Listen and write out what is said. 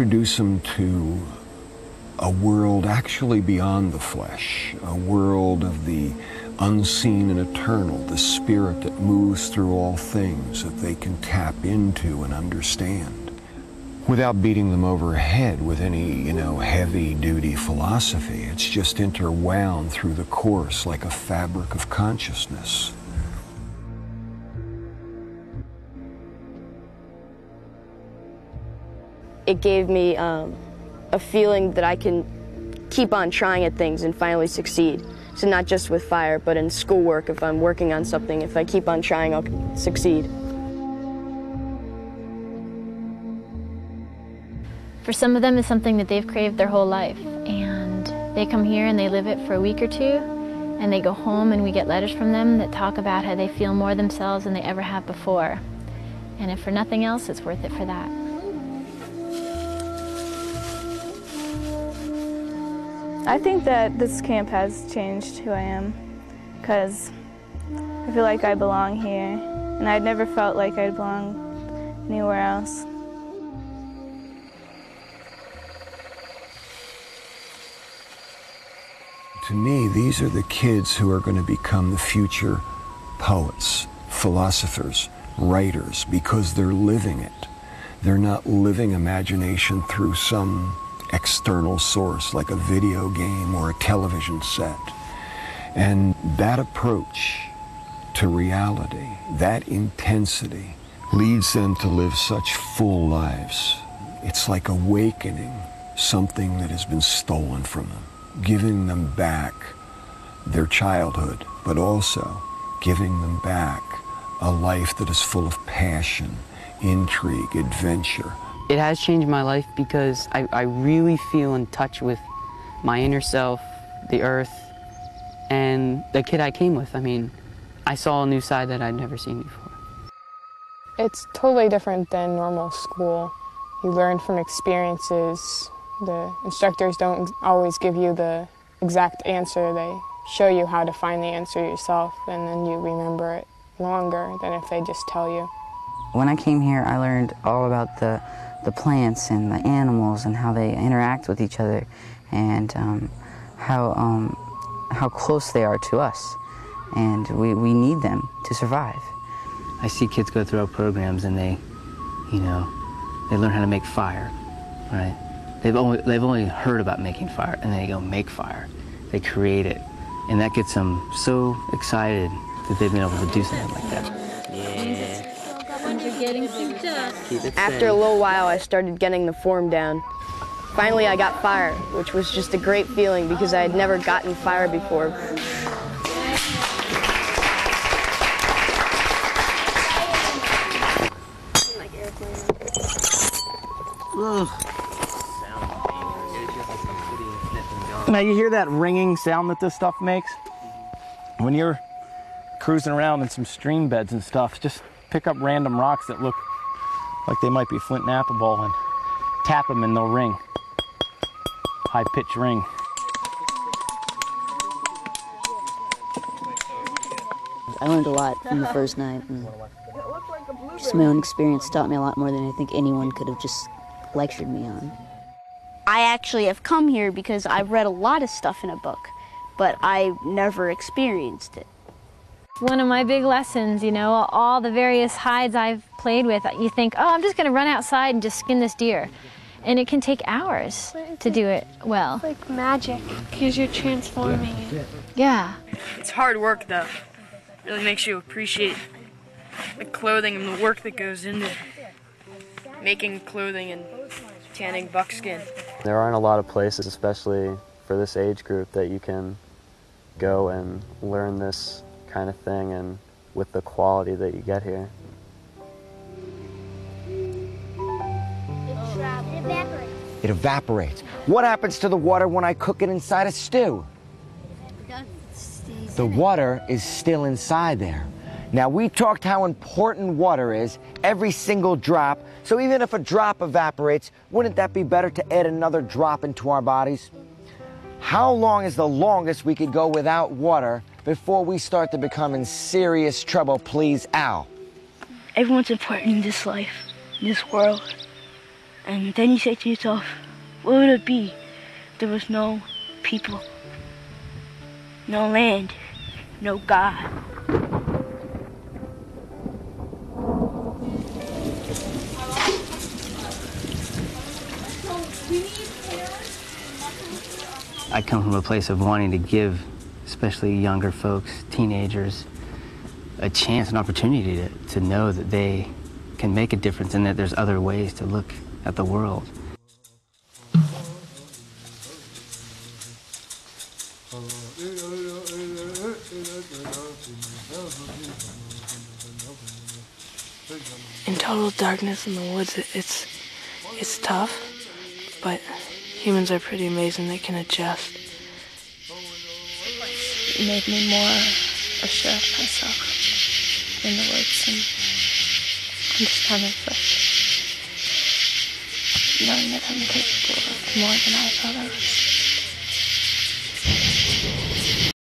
introduce them to a world actually beyond the flesh, a world of the unseen and eternal, the spirit that moves through all things that they can tap into and understand without beating them over head with any, you know, heavy duty philosophy. It's just interwound through the course like a fabric of consciousness. It gave me um, a feeling that I can keep on trying at things and finally succeed. So not just with fire, but in schoolwork, if I'm working on something, if I keep on trying, I'll succeed. For some of them, it's something that they've craved their whole life. And they come here and they live it for a week or two, and they go home and we get letters from them that talk about how they feel more themselves than they ever have before. And if for nothing else, it's worth it for that. I think that this camp has changed who I am because I feel like I belong here and I'd never felt like I'd belong anywhere else. To me, these are the kids who are going to become the future poets, philosophers, writers, because they're living it. They're not living imagination through some external source like a video game or a television set. And that approach to reality, that intensity, leads them to live such full lives. It's like awakening something that has been stolen from them, giving them back their childhood, but also giving them back a life that is full of passion, intrigue, adventure, it has changed my life because I, I really feel in touch with my inner self, the earth, and the kid I came with. I mean, I saw a new side that I'd never seen before. It's totally different than normal school. You learn from experiences. The instructors don't always give you the exact answer. They show you how to find the answer yourself, and then you remember it longer than if they just tell you. When I came here, I learned all about the the plants and the animals and how they interact with each other and um, how, um, how close they are to us. And we, we need them to survive. I see kids go through our programs and they, you know, they learn how to make fire, right? They've only, they've only heard about making fire and they go make fire. They create it. And that gets them so excited that they've been able to do something like that. Yeah getting some dust. After a little while, I started getting the form down. Finally, I got fire, which was just a great feeling because I had never gotten fire before. Now you hear that ringing sound that this stuff makes? When you're cruising around in some stream beds and stuff, just pick up random rocks that look like they might be flint and apple ball and tap them and they'll ring. High pitch ring. I learned a lot from the first night. And just my own experience taught me a lot more than I think anyone could have just lectured me on. I actually have come here because I've read a lot of stuff in a book, but I've never experienced it one of my big lessons, you know, all the various hides I've played with, you think, oh, I'm just going to run outside and just skin this deer. And it can take hours to do it well. It's like magic because you're transforming it. Yeah. It's hard work, though. It really makes you appreciate the clothing and the work that goes into making clothing and tanning buckskin. There aren't a lot of places, especially for this age group, that you can go and learn this kind of thing and with the quality that you get here. It evaporates. What happens to the water when I cook it inside a stew? The water is still inside there. Now, we talked how important water is, every single drop. So, even if a drop evaporates, wouldn't that be better to add another drop into our bodies? How long is the longest we could go without water before we start to become in serious trouble, please, Al? Everyone's important in this life, in this world. And then you say to yourself, what would it be if there was no people, no land, no God? I come from a place of wanting to give, especially younger folks, teenagers, a chance, an opportunity to, to know that they can make a difference and that there's other ways to look at the world. in total darkness in the woods, it's it's tough, but humans are pretty amazing. They can adjust. It made me more assured of myself in the woods and just kind of like knowing that I'm capable of more than I thought I was.